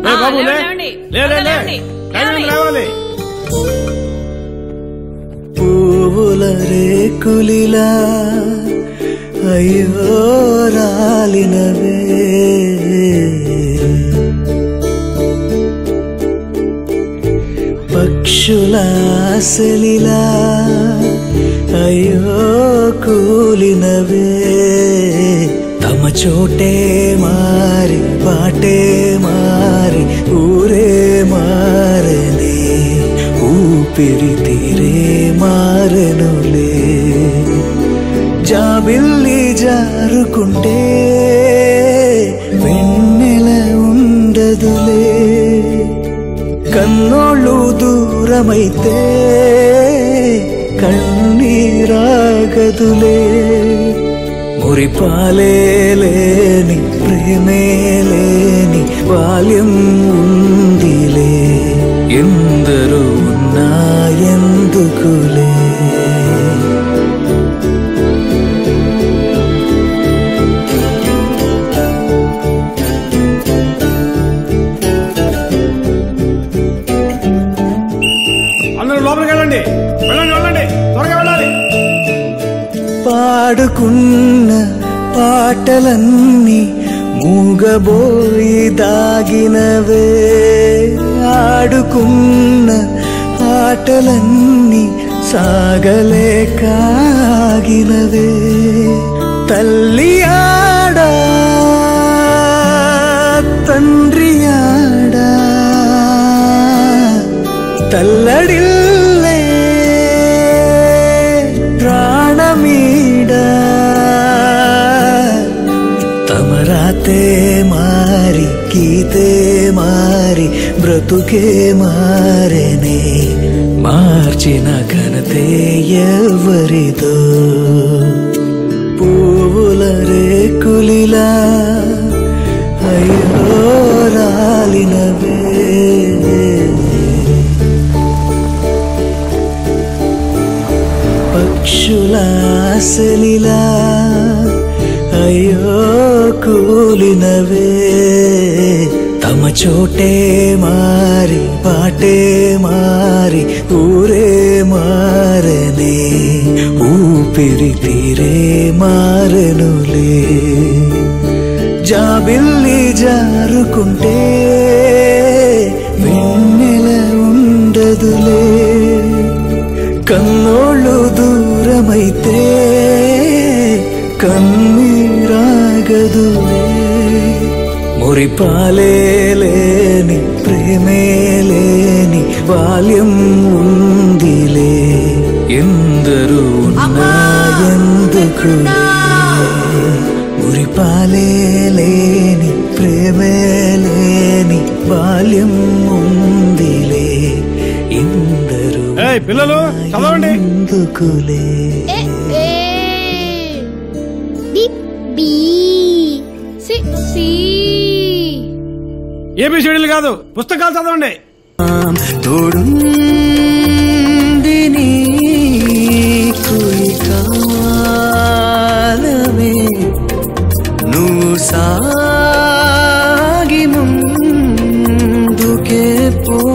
ఏ బాబు లే. లేవండి, లే లే లే. లేవండి, టైం అయింది, లేవండి. లేవాలి పువ్వుల రేకులిలా అయ్యో రాలినవే పక్షుల ఆశలిలా అయ్యో కూలినవే తమ చోటే మారి ఊపిరి తీరే మారెనులే జాబిల్లి జారుకుంటే వెన్నెల ఉండదులే కన్నోళ్ళు దూరమైతే కన్నీరాగదులే మురిపాలే లేని ప్రేమే లేని బాల్యం ఉందిలే ఎందరూ వెళ్ళండి వెళ్ళండి. త్వరగా వెళ్ళాలి. పాడుకున్న పాటలన్నీ మూగబోయి దాగినవే. ఆడుకున్న ఆటలన్నీ సాగలేకాగినవే తల్లి ఆడా తండ్రి ఆడా. తల్లడిల్ గీతే మారి గీతే మారి బ్రతుకే మారనే. మార్చిన ఘనతే ఎవరిదో. పువ్వుల రేకులిలా అయ్యో రాలినవే. పక్షుల ఆశలిలా అయ్యో కూలినవే. తమ చోటే మారి పాటే మారి ఊరే మారనే. ఊపిరి తీరే మారెనులే. జాబిల్లి జారుకుంటే వెన్నెల ఉండదులే. కన్నోళ్ళు దూరమైతే కన్నీ మురిపాలే లేని ప్రేమే లేని బాల్యం ఉందిలే ఎందరూ ఉన్నా ఎందుకులే మురిపాలే లేని ప్రేమే లేని బాల్యం ఉందిలే ఇందరూ ఏయ్ పిల్లలు చదవండి ఎందుకులే ఏబిసిడీలు కాదు పుస్తకాలు చదవండి. తోడు నువ్వు సా